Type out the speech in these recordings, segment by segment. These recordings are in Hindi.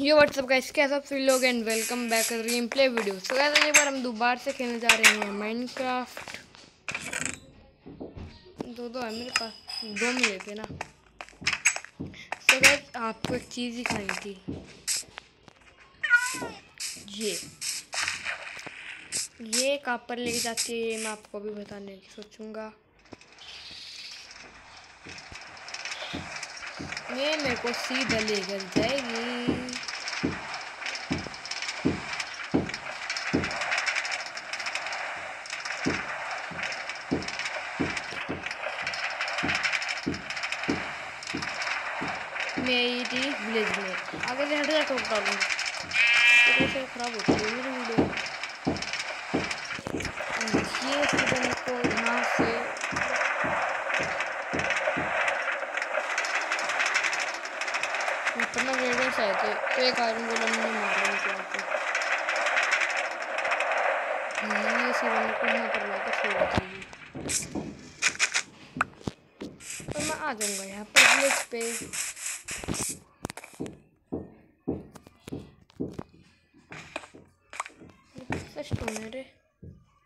यो व्हाट्सअप का इसके आप सभी लोग and welcome back game play video so guys एक बार हम दोबारा से खेलने जा रहे हैं माइनक्राफ्ट दो दो है मेरे पास। दो मिले थे ना। सो गाइस आपको एक चीज़ दिखानी थी। ये। ये कहाँ पर लेके जाती है, ये मैं आपको भी बताने की सोचूँगा। ये मेरे को सीधा लेकर जाएगी मेरी विलेज में आगे से हट जा ठोक डालूँगा तो कैसे खराब होती है मेरी वीडियो। ये मेरे को यहाँ से ऊपर ना रेडियस आए थे एक आयरन गोलम ने मारा यहाँ पे ये मेरे को यहाँ पर लाकर छोड़ देगी तो मैं आ जाऊँगा यहाँ पर। विलेज पे सच तो मेरे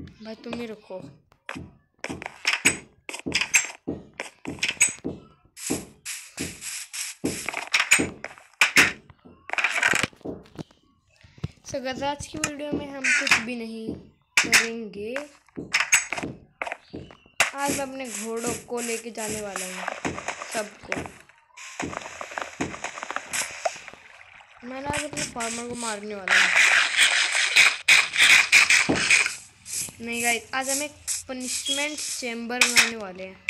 भाई तुम ही रखो। सो so, आज की वीडियो में हम कुछ भी नहीं करेंगे। आज मैं अपने घोड़ों को लेके जाने वाला हूँ सबको। मैंने आज अपने फार्मर को मारने वाला हूँ। नहीं गाइस आज हम एक पनिशमेंट चेम्बर बनाने वाले हैं।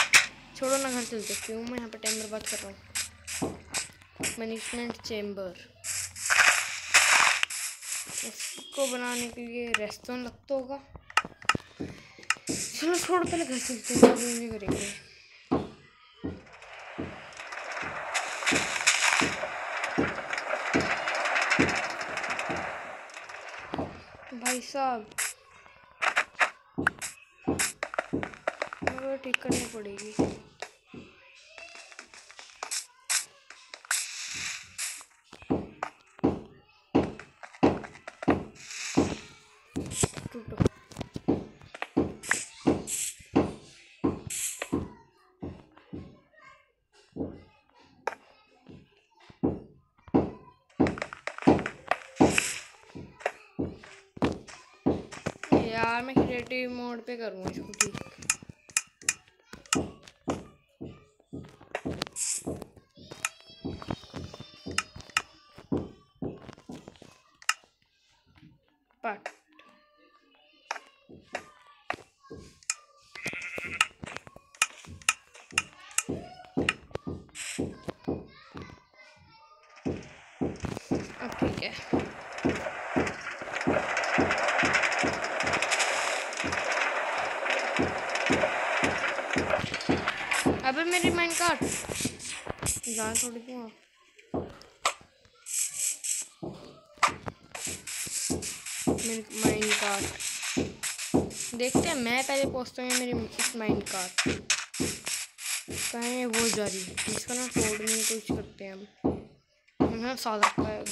छोड़ो ना, घर चलते क्यों? मैं यहाँ पर टाइम बर्बाद कर रहा हूँ। पनिशमेंट चैम्बर इसको बनाने के लिए रेस्टोरेंट लगता होगा। चलो, छोड़, पहले घर चलते हैं। करेंगे। भाई साहब मेरे ठीक करनी पड़ेगी। यार मैं क्रिएटिव मोड पे करूँगा इसको ठीक but अब ठीक है अबे मेरी माइन काट जान थोड़ी दूँ मेरी माइन काट देखते हैं मैं पहले पहुँचता हूँ मेरी इस माइन काट कहाँ है वो जा रही है इसको ना तोड़ने की कोशिश करते हैं हम। मैंने साथ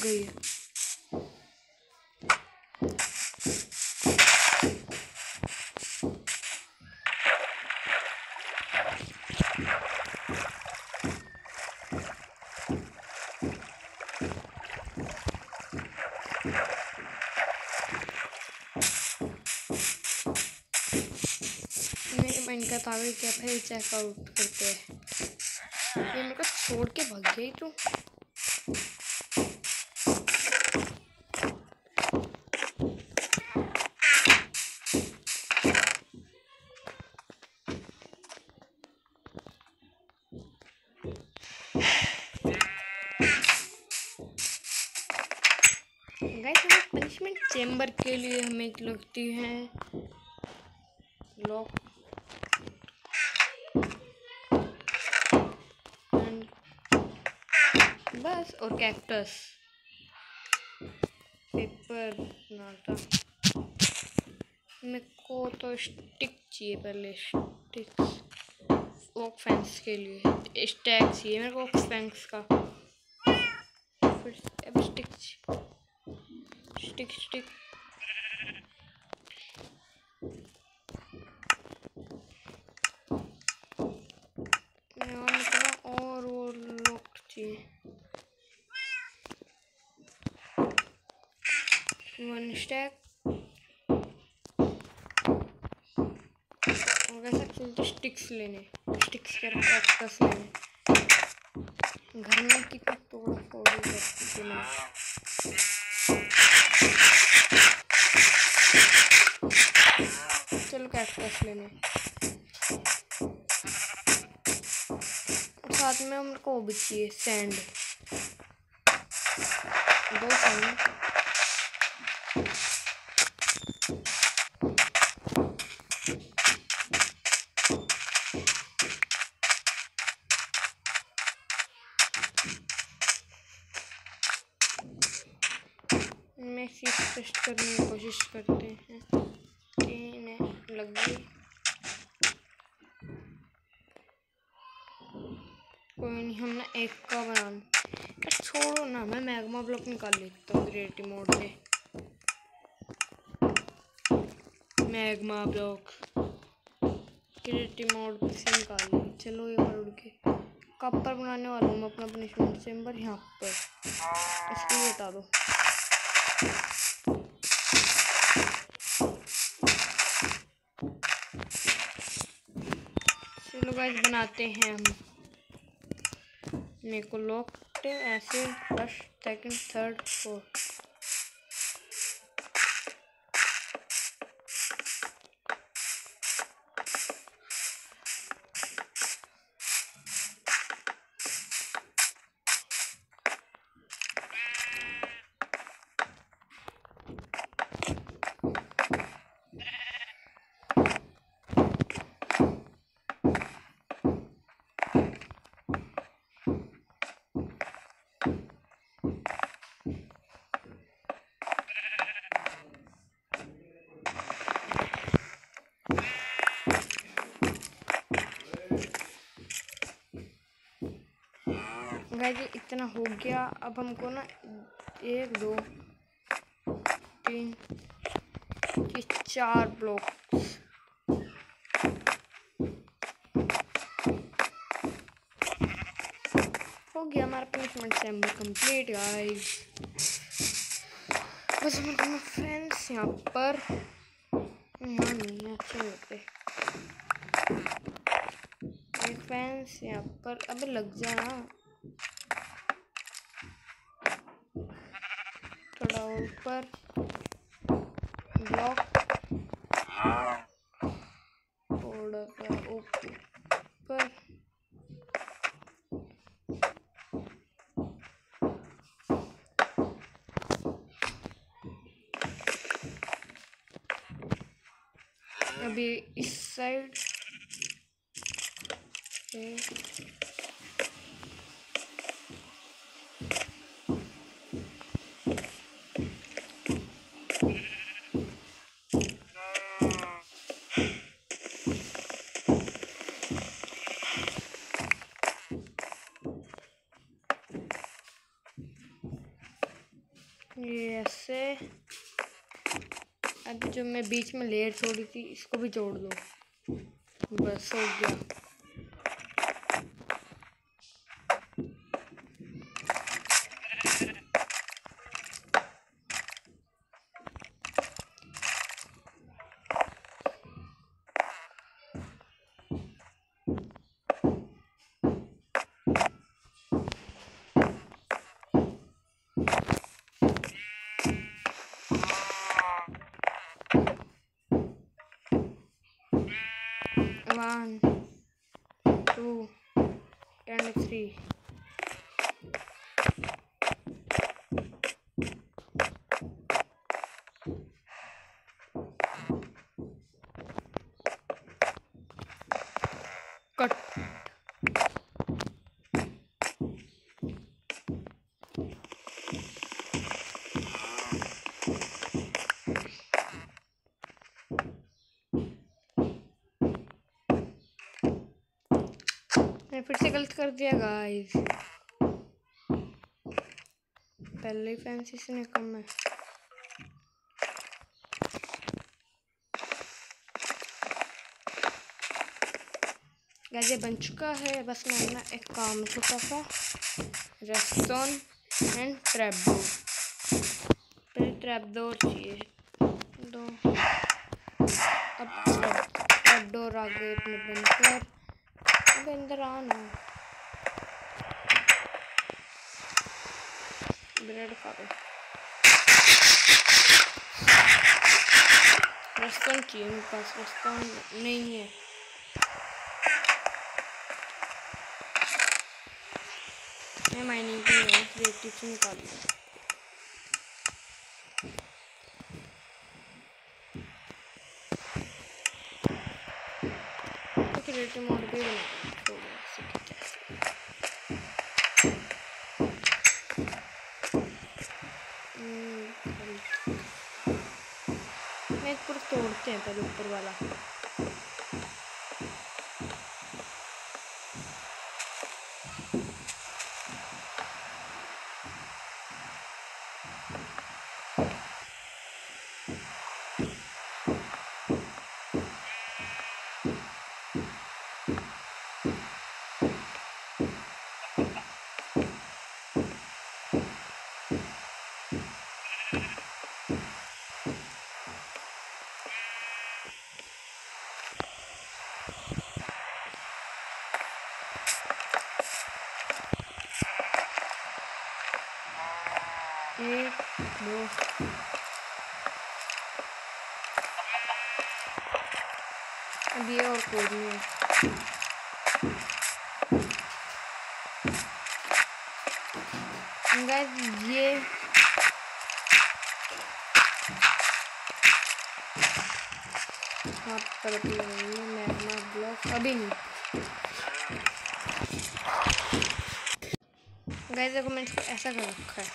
गई है। इनका तावे क्या फिर चेकआउट करते हैं। ये मेरे को छोड़ के भाग गई तू। पनिशमेंट चेम्बर के लिए हमें लगती है। लॉक बस और कैक्टस पेपर नाटा मेरे को तो स्टिक चाहिए पहले स्टिक्स ओक फैंस के लिए। स्टैक चाहिए मेरे को ओक फैंस का। फिर अब स्टिक स्टिक स्टिक और वो लोग चाहिए वन स्टैक चलते स्टिक्स लेने, स्टिक्स के कैक्टस लेने घर में कितना तोड़ फोड़ करती मैं। चलो कैक्टस लेने। साथ में हमको भी चाहिए सैंड दो सैंड टेस्ट करने की कोशिश करते हैं। तीन लग गई। कोई नहीं हमने एक का बनाना। छोड़ो ना, मैं मैगमा ब्लॉक निकाल लेता हूँ क्रिएटिव मोड से। Magma block. क्रिएटिव मोड से निकाल ले चलो ये पर उड़ के। कब पर बनाने वाला हूँ? मैं अपना पनिशमेंट चेम्बर यहाँ पर। इसको बता दो। चलो गाइस बनाते हैं हम। मेरे को लॉक ऐसे first second third fourth guys इतना हो गया, अब हमको ना एक, दो, तीन चार ब्लॉक। हो गया हमारा पनिशमेंट सैम्बल कंप्लीट गाइस बस हमारे फ्रेंड्स यहाँ पर यहाँ नहीं अच्छे होते फैंस यहाँ पर, अब लग जाना थोड़ा ऊपर ब्लॉक थोड़ा ऊपर अभी इस साइड ऐसे अब जो मैं बीच में लेयर छोड़ी थी, इसको भी जोड़ दो। बस हो गया। One, two, and three. मैं फिर से गलत कर दिया गाइस पहले ही फैंसी से कम है। गैजे बन चुका है। बस मैं अपना एक काम छोटा सा रेस्टोन एंड ट्रैप डोर पहले ट्रैप डोर चाहिए। दो। अब ट्रैप डोर आ गए अपने बनकर अंदर आना ब्रेड खा रेस्टोरेंट चाहिए मेरे पास रेस्टोरेंट नहीं है मैं माइनिंग के लिए क्रिएटिव से निकाल दूँ क्रिएटिव मोड भी बना मैं पूरा तोड़ते हैं पहले ऊपर वाला एक अब ये और खोदनी है। ये हाँ पर मैग्मा ब्लॉक अभी नहीं। गैस देखो मैंने ऐसा कर रखा है।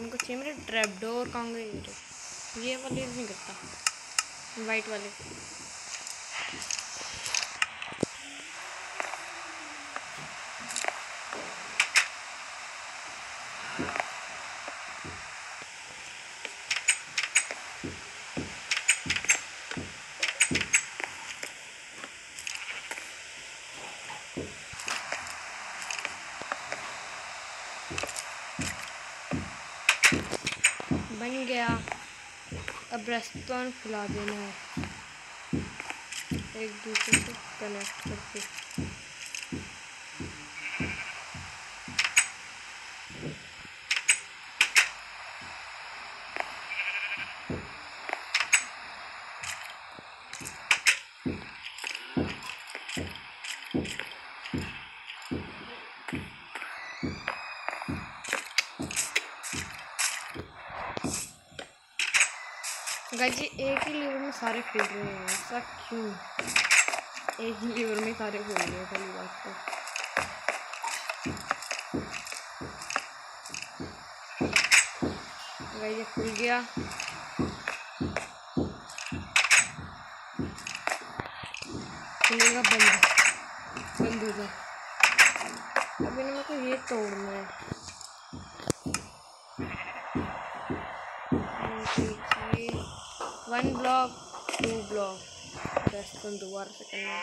उनको चाहिए मेरे ट्रैपडोर कांग्रेट ये वाले नहीं करता। वाइट वाले। बन गया। अब रेस्टोरेंट खुला देना है। एक दूसरे से कनेक्ट करके। गाजी एक ही लीवर में सारे खेल रहे हैं। ऐसा क्यों? एक ही लीवर में सारे खेल रहे हैं, पहली बात तो। गाइज़ खुल गया। खुलेगा बंद। बंद हो जाए अभी ना मेरे को ये तोड़ना है। One block two block restaurant दोबारा से करना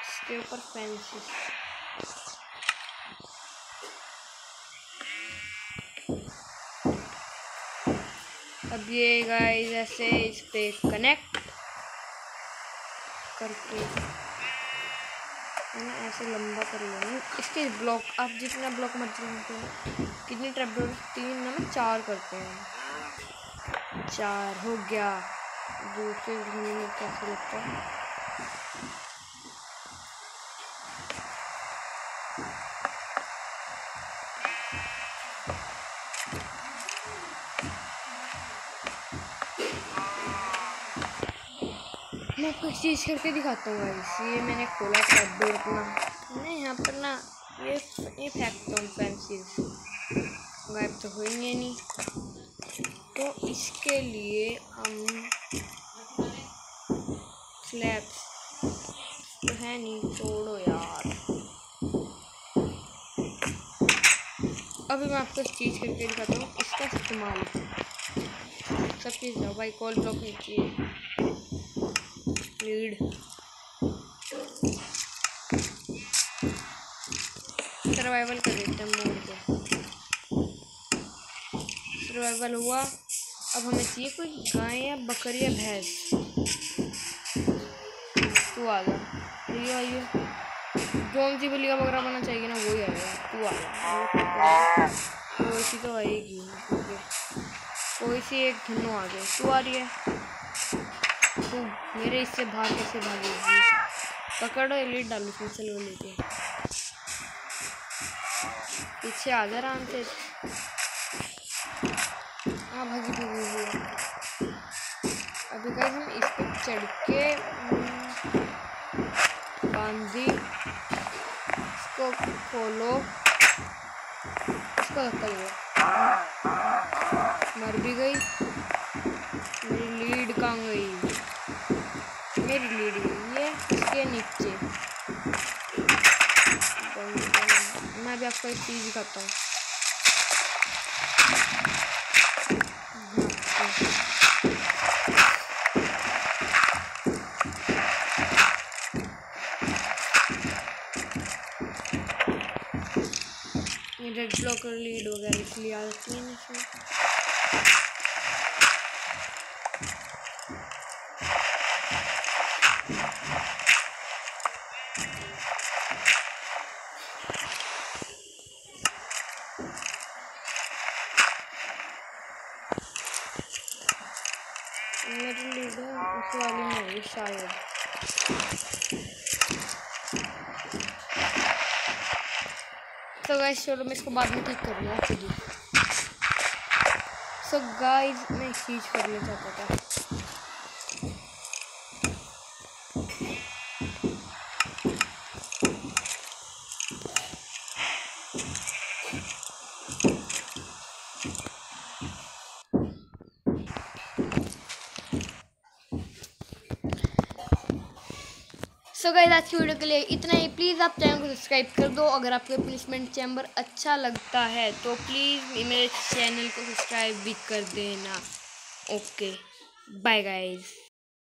इसके ऊपर फैंसी अब ये गाइस ऐसे इस पे कनेक्ट करके ना ऐसे लंबा कर लेना इसके ब्लॉक आप जितना ब्लॉक मर्ज़ी कितनी ट्रैप तीन ना चार करते हैं। चार, हो गया। दूसरे घूमने में कैसे लगता है? मैं एक चीज़ करके दिखाता हूँ गाइस ये मैंने खोला था डोर अपना। मैं यहाँ पर ना, ये ये फेंकता हूँ पेंसिल गायब तो होएँगे नहीं। तो इसके लिए हम स्लैब्स तो है नहीं छोड़ो यार। अभी मैं आपको इस चीज़ करके दिखाता हूँ, इसका इस्तेमाल। सब चीज़ जाओ भाई कॉल ब्लॉक नीचे। रीड सर्वाइवल कर देते हैं मोड को। सर्वाइवल हुआ। अब हमें चाहिए कोई गाय या बकरी या भैंस। तू आ जा। आइयो आइयो कौन सी बिल्ली का बकरा बनना चाहिए ना, वही आएगा। तू आ जा। कोई सी तो आएगी। कोई सी एक धुनो आ गई। तू आ रही है। तू मेरे इससे भाग कैसे भागेगी? पकड़ो एलिट डालो, फिर चलो लेके पीछे आ जा आराम से। हाँ भागी भागी हुई है। अभी कहीं हम इस पर चढ़ के हम्म, बांधी इसको खोलो। इसको धक्का मर भी गई। मेरी लीड कहाँ गई? मेरी लीड गई। है इसके नीचे। मैं भी आपको एक चीज़ दिखाता हूँ। रेड ब्लॉकर लीड वगैरह इसलिए आ जाती है इसमें मेरी लीड है उस वाली में शायद। तो गाइस चलो मैं इसको बाद में ठीक कर लूँगा चलिए सो गाइस मैं एक चीज़ करना चाहता था। सो गाइस आज की वीडियो के लिए इतना ही। प्लीज़ आप चैनल को सब्सक्राइब कर दो। अगर आपको पनिशमेंट चैम्बर अच्छा लगता है तो प्लीज़ मेरे चैनल को सब्सक्राइब भी कर देना। Okay bye guys